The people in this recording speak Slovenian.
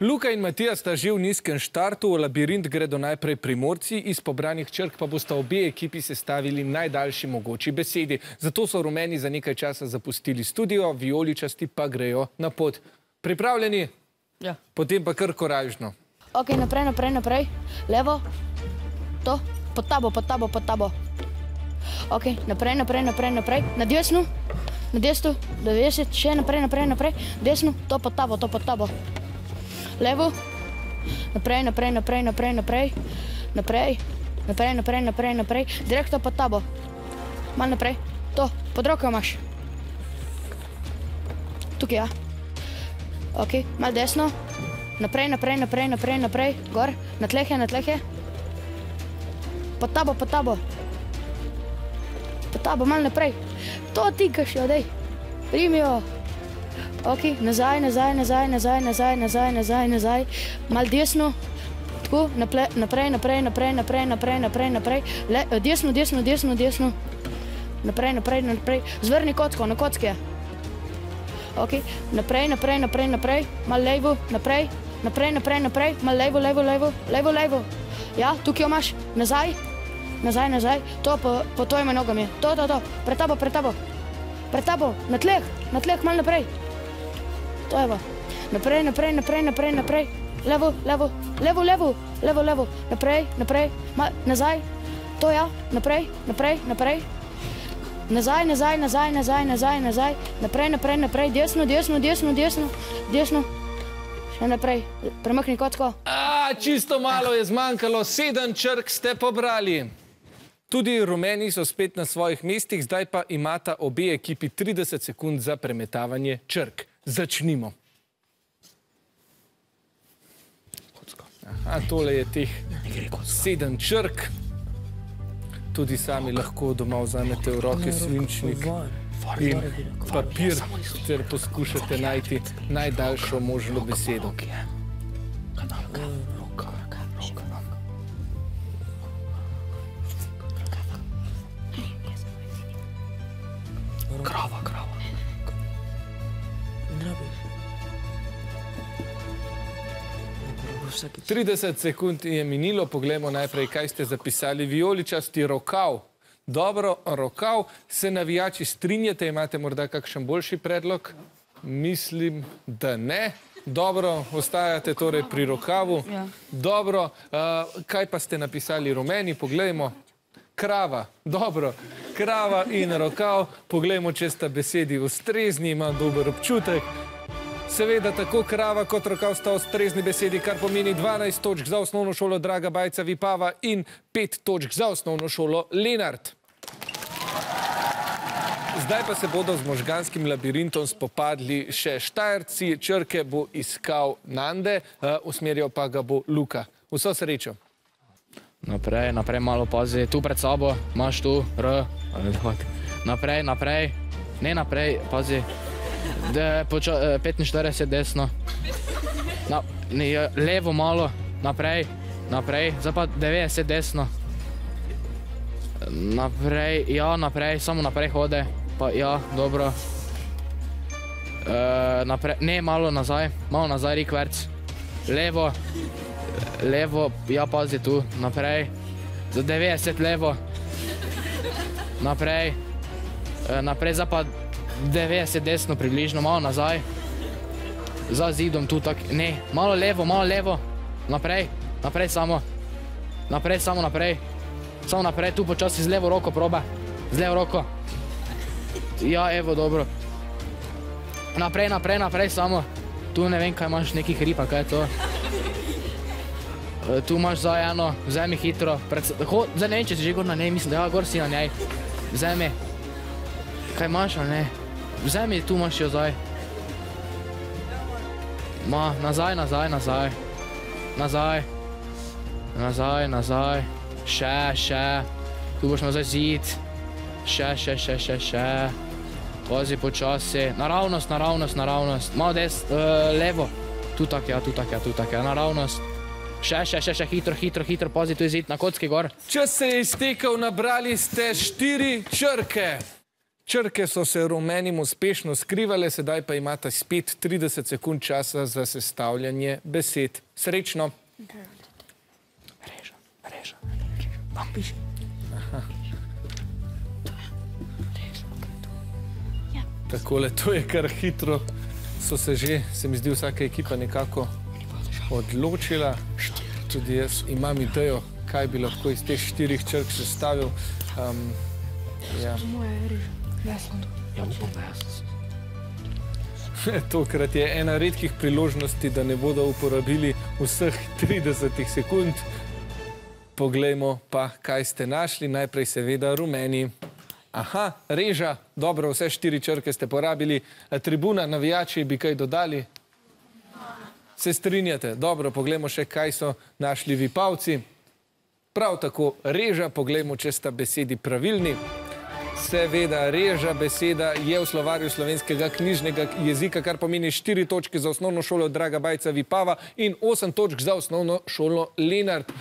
Luka in Matija sta že v nizkem štartu, v labirint gredo najprej primorci, iz pobranih črk pa bosta obe ekipi sestavili najdaljši mogoči besedi. Zato so rumeni za nekaj časa zapustili studio, vijoličasti pa grejo na pot. Pripravljeni? Ja. Potem pa kar korajžno. Ok, naprej, naprej, naprej. Levo. To. Pod tabo, pod tabo, pod tabo. Ok, naprej, naprej, naprej, naprej. Na desno. Na desno. 90. Še naprej, naprej, naprej. Desno. To pod tabo, to pod tabo. Levo. Naprej, naprej, naprej, naprej, naprej. Naprej. Naprej, naprej, naprej, naprej. Direktno pod tabo. Mal naprej. To. Pod roko imaš. Tukaj, ja. Ok, mal desno. Naprej, naprej, naprej, naprej, naprej, gor, na tleh je, na tleh je. Pod tabo, pod tabo. Pod tabo, malo naprej. To tikaš jo, dej. Primijo. Ok, nazaj, nazaj, nazaj, nazaj, nazaj, nazaj, nazaj, nazaj. Mal desno. Tako, naprej, naprej, naprej, naprej, naprej, naprej, naprej. Le, desno, desno, desno, desno. Naprej, naprej, naprej. Zvrni kocko, na kocke. Ok, naprej, naprej, naprej, naprej. Mal levo, naprej. Naprej, naprej, naprej, malo levo, levo, levo, levo, levo. Ja, tukaj jo imaš, nazaj, nazaj, nazaj, to po, tvojimi nogami, to, to, to, pred tabo, pred tabo, pred tabo, na tleh, na tleh, malo naprej. To je. Naprej, naprej, naprej, naprej, naprej, levo, levo, levo, levo, levo, levo, naprej, naprej, mal, nazaj, to ja, naprej, naprej, naprej. Nazaj, nazaj, nazaj, nazaj, nazaj, nazaj, naprej, naprej, naprej, desno, desno, desno, desno, desno. Še naprej, premakni kocko. A, čisto malo je zmanjkalo, sedem črk ste pobrali. Tudi rumeni so spet na svojih mestih, zdaj pa imata obe ekipi 30 sekund za premetavanje črk. Začnimo. Aha, tole je teh sedem črk. Tudi sami lahko doma vzamete v roke svinčnik in papir, ter poskušate najti najdaljšo možno besedo. Krava, 30 sekund je minilo, poglejmo najprej, kaj ste zapisali. Vijoličasti rokav. Dobro, rokav. Se navijači strinjate, imate morda kakšen boljši predlog? Mislim, da ne. Dobro, ostajate torej pri rokavu. Dobro, kaj pa ste napisali rumeni? Poglejmo. Krava. Dobro, krava in rokav. Poglejmo, če sta besedi ustrezni, ima dober občutek. Seveda tako krava kot rokav sta ustrezni besedi, kar pomeni 12 točk za osnovno šolo Draga Bajca Vipava in 5 točk za osnovno šolo Lenart. Zdaj pa se bodo z možganskim labirintom spopadli še štajerci. Črke bo iskal Nande, usmerjal pa ga bo Luka. Vso srečo. Naprej, naprej malo pazi. Tu pred sabo imaš tu R. Naprej, naprej. Ne naprej, pazi. 45 desno. Levo malo. Naprej, naprej. Zdaj pa 90 desno. Naprej, ja, naprej. Samo naprej hode. Pa ja, dobro. Ne, malo nazaj. Malo nazaj, rikverc. Levo. Levo, ja, pazi tu. Naprej. Za 90 levo. Naprej. Naprej, zdaj pa 90 desno približno, malo nazaj. Za zidom tu tako, ne, malo levo, malo levo. Naprej, naprej samo. Naprej, samo naprej. Samo naprej, tu počasi z levo roko proba. Z levo roko. Ja, evo, dobro. Naprej, naprej, naprej, samo. Tu ne vem, kaj imaš, neki hrib, ali kaj je to. Tu imaš zdaj eno, vzemi hitro. Zdaj ne vem, če si že gor na njej, mislim, da ja, gor si na njej. Vzemi. Kaj imaš, ali ne? Vzemi, tu imaš jo zdaj. Ma, nazaj, nazaj, nazaj. Nazaj. Nazaj, nazaj. Še, še. Tu boš nazaj zid. Še, še, še, še, še. Pazi počasi. Naravnost, naravnost, naravnost. Malo des, levo. Tu tak, ja, tu tak, ja, tu tak, ja, naravnost. Še, še, še, še, hitro, hitro, hitro, pazi, tu je zid na kocki gor. Čas se je iztekel, nabrali ste štiri črke. Črke so se rumenim uspešno skrivale, sedaj pa imate spet 30 sekund časa za sestavljanje besed. Srečno! Reža, reža. Vam piši. Takole, to je kar hitro. So se že, se mi zdi, vsaka ekipa nekako odločila. Tudi jaz imam idejo, kaj bi lahko iz teh štirih črk sestavil. Um, ja. Ja, upam, da jaz. Tokrat je ena redkih priložnosti, da ne bodo uporabili vseh 30 sekund. Poglejmo pa, kaj ste našli. Najprej seveda rumeni. Aha, reža, dobro, vse štiri črke ste porabili. Tribuna, navijači bi kaj dodali? Se strinjate? Dobro, poglejmo še, kaj so našli vipavci. Prav tako reža, poglejmo, če sta besedi pravilni. Seveda, reža beseda je v slovarju slovenskega knjižnega jezika, kar pomeni štiri točke za osnovno šolo Draga Bajca Vipava in osem točk za osnovno šolo Lenart.